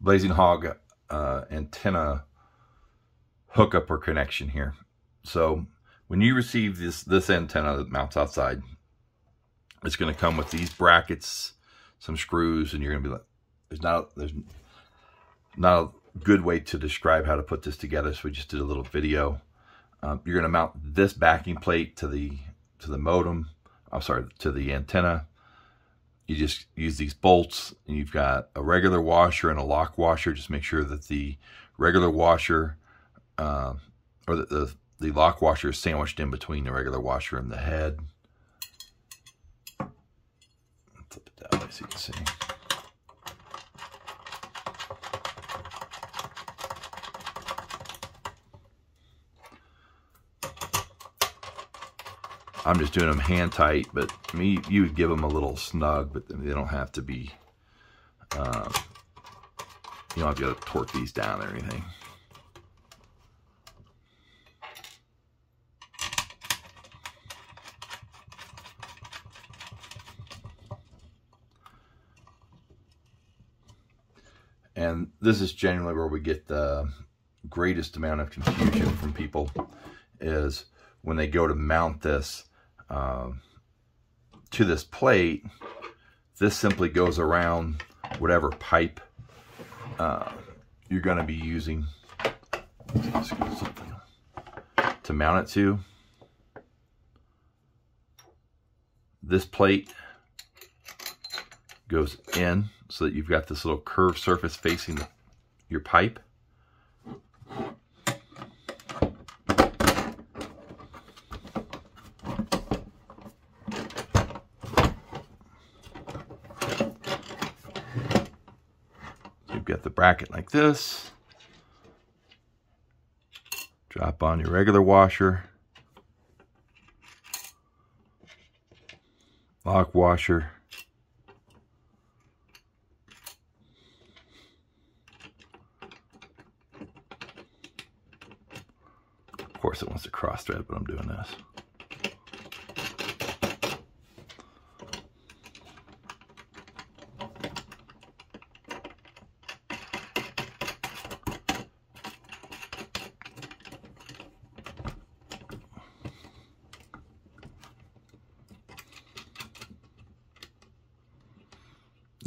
Blazing Hog uh, antenna hookup or connection here. So when you receive this, this antenna that mounts outside, it's going to come with these brackets, some screws, and you're going to be like, there's not, there's not a good way to describe how to put this together. So we just did a little video. Um, you're going to mount this backing plate to the, to the modem. I'm sorry, to the antenna. You just use these bolts and you've got a regular washer and a lock washer. Just make sure that the regular washer uh, or the, the, the lock washer is sandwiched in between the regular washer and the head. Flip it that way so you can see. I'm just doing them hand tight, but me, you would give them a little snug, but they don't have to be, uh, you don't have to torque these down or anything. And this is generally where we get the greatest amount of confusion from people is when they go to mount this um, to this plate, this simply goes around whatever pipe uh, you're going to be using to mount it to. This plate goes in so that you've got this little curved surface facing your pipe. Got the bracket like this. Drop on your regular washer. Lock washer. Of course it wants to cross thread, but I'm doing this.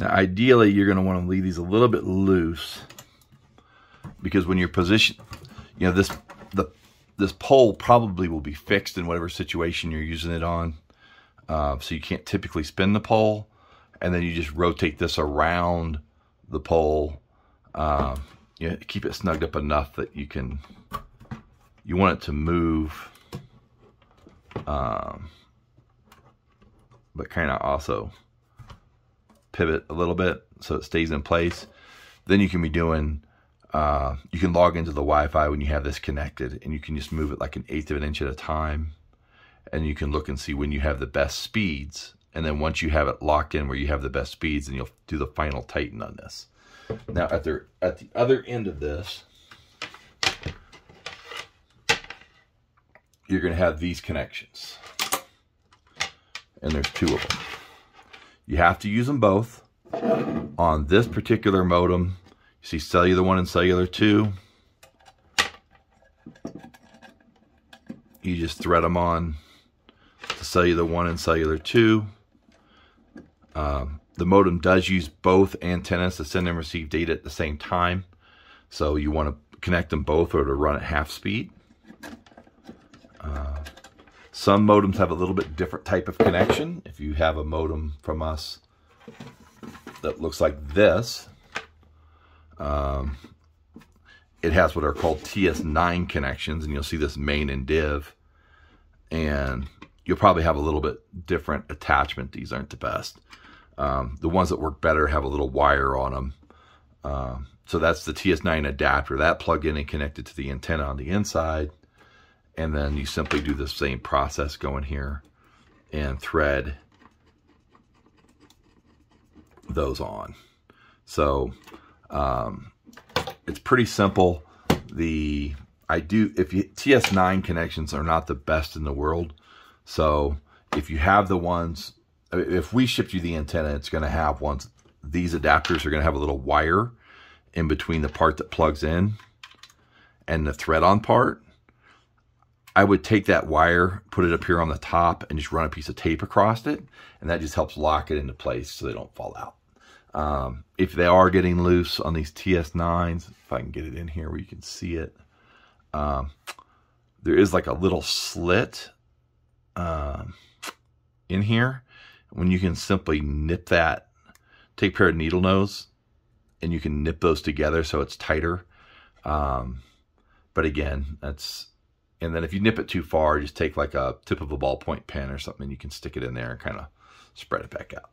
Now, ideally, you're going to want to leave these a little bit loose because when you're positioned, you know, this the this pole probably will be fixed in whatever situation you're using it on. Uh, so you can't typically spin the pole. And then you just rotate this around the pole. Uh, you know, keep it snugged up enough that you can, you want it to move. Um, but kind of also pivot a little bit so it stays in place. Then you can be doing uh, you can log into the Wi-Fi when you have this connected and you can just move it like an eighth of an inch at a time. And you can look and see when you have the best speeds. And then once you have it locked in where you have the best speeds, then you'll do the final tighten on this. Now at the, at the other end of this, you're going to have these connections. And there's two of them. You have to use them both. On this particular modem, you see cellular 1 and cellular 2. You just thread them on to cellular 1 and cellular 2. Um, the modem does use both antennas to send and receive data at the same time. So you want to connect them both or to run at half speed. Uh, some modems have a little bit different type of connection. If you have a modem from us that looks like this, um, it has what are called TS9 connections, and you'll see this main and div. And you'll probably have a little bit different attachment. These aren't the best. Um, the ones that work better have a little wire on them. Um, so that's the TS9 adapter. That plug in and connected to the antenna on the inside. And then you simply do the same process going here and thread those on. So um, it's pretty simple. The I do if you TS9 connections are not the best in the world. So if you have the ones, if we shipped you the antenna, it's going to have ones. These adapters are going to have a little wire in between the part that plugs in and the thread on part, I would take that wire, put it up here on the top, and just run a piece of tape across it, and that just helps lock it into place so they don't fall out. Um, if they are getting loose on these TS9s, if I can get it in here where you can see it, um, there is like a little slit um, in here when you can simply nip that, take a pair of needle nose, and you can nip those together so it's tighter. Um, but again, that's and then if you nip it too far, just take like a tip of a ballpoint pen or something, and you can stick it in there and kind of spread it back out.